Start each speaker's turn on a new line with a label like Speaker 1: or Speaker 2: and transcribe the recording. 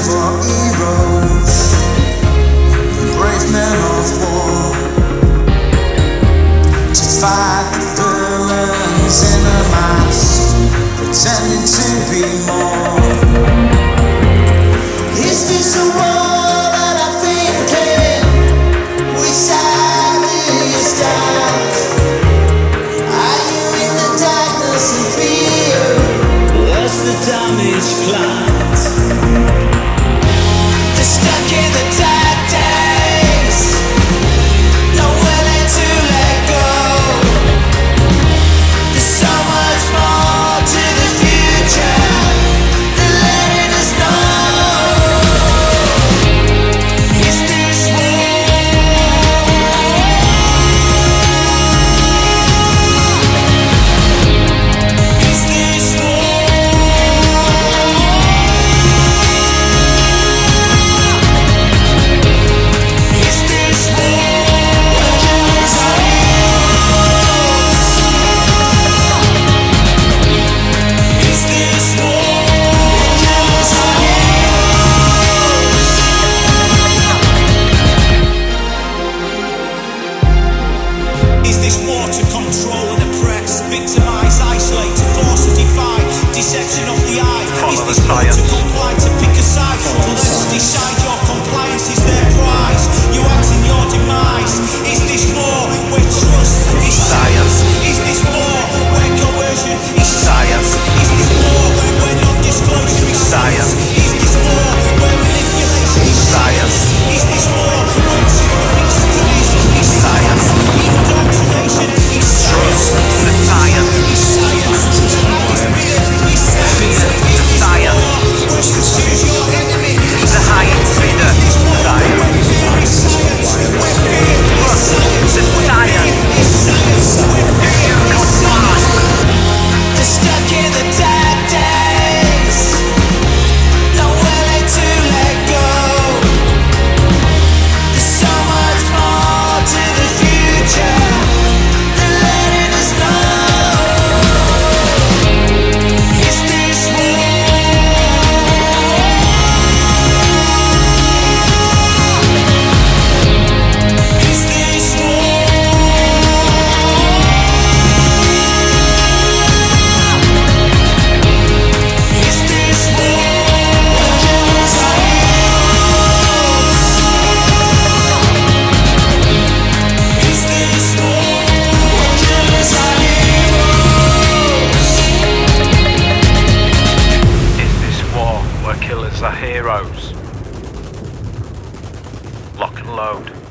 Speaker 1: for heroes, brave men of war, to fight the villains in a mask, pretending to be more. Is this a world that I think in? Which side is dark? Are you in the darkness fear? The damage plan? Is this war to control and oppress, victimize, isolate?
Speaker 2: heroes. Lock and load.